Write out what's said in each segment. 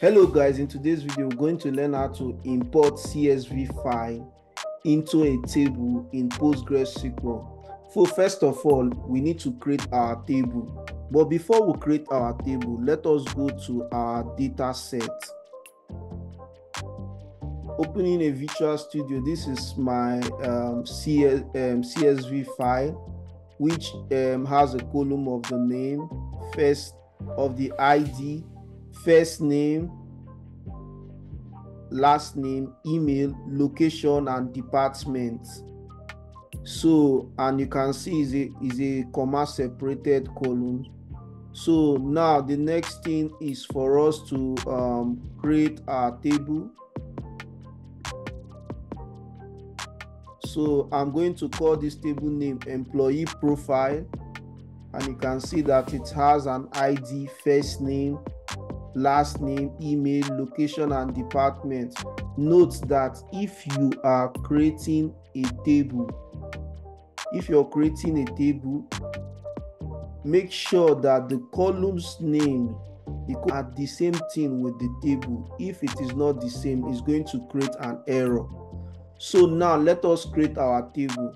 Hello guys, in today's video we're going to learn how to import CSV file into a table in PostgreSQL. So first of all, we need to create our table. But before we create our table, let us go to our data set. Opening a Visual Studio, this is my um, CS, um, CSV file which um, has a column of the name, first of the ID, first name, last name, email, location, and department. So, and you can see is a is a comma separated column. So now the next thing is for us to um, create our table. So I'm going to call this table name employee profile and you can see that it has an ID, first name, last name, email, location, and department. Note that if you are creating a table, if you're creating a table, make sure that the column's name are the same thing with the table. If it is not the same, it's going to create an error. So now let us create our table.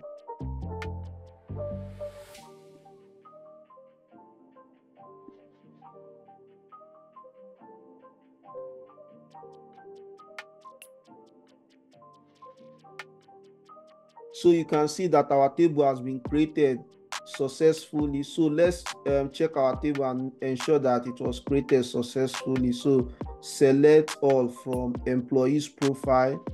So you can see that our table has been created successfully. So let's um, check our table and ensure that it was created successfully. So select all from employees profile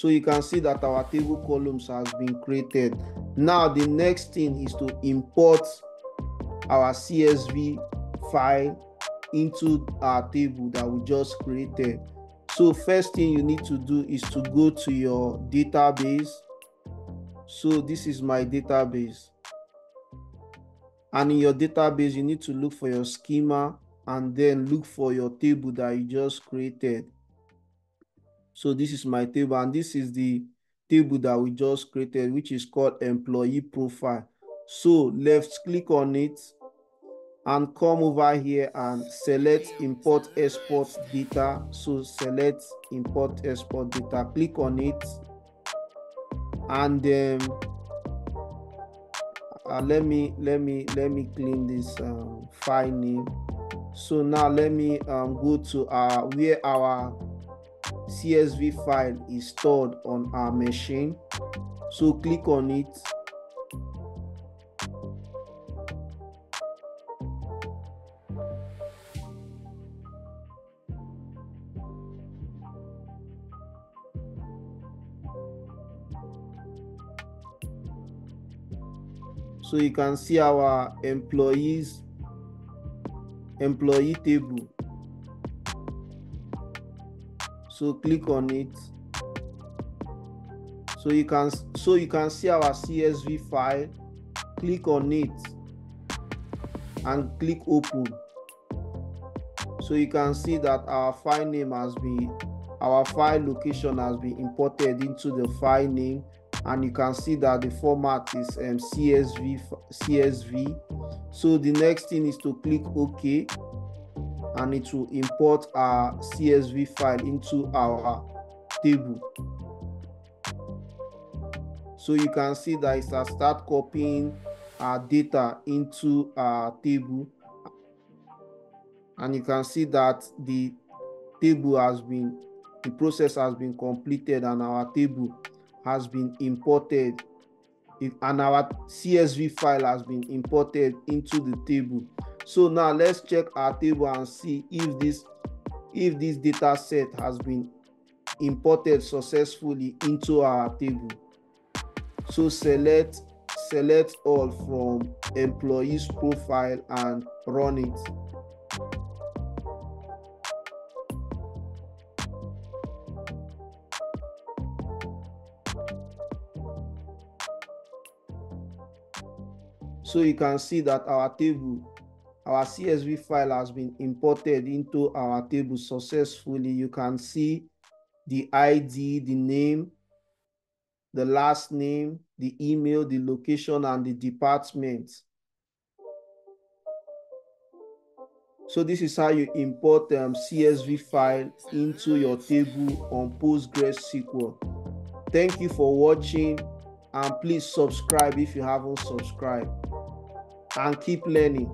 so you can see that our table columns has been created. Now the next thing is to import our CSV file into our table that we just created. So first thing you need to do is to go to your database. So this is my database. And in your database, you need to look for your schema and then look for your table that you just created. So this is my table and this is the table that we just created, which is called employee profile. So left click on it and come over here and select import export data. So select import export data, click on it and then uh, let me let me let me clean this um, file name. So now let me um, go to our where our CSV file is stored on our machine. So click on it. So you can see our employees employee table. So click on it. So you can so you can see our csv file. Click on it and click open. So you can see that our file name has been our file location has been imported into the file name and you can see that the format is um, csv csv so the next thing is to click ok and it will import our CSV file into our table. So you can see that it has start copying our data into our table. And you can see that the table has been, the process has been completed and our table has been imported and our CSV file has been imported into the table. So now let's check our table and see if this if this data set has been imported successfully into our table. So select select all from employees profile and run it. So you can see that our table our CSV file has been imported into our table successfully. You can see the ID, the name, the last name, the email, the location, and the department. So this is how you import um, CSV file into your table on PostgreSQL. Thank you for watching and please subscribe if you haven't subscribed and keep learning.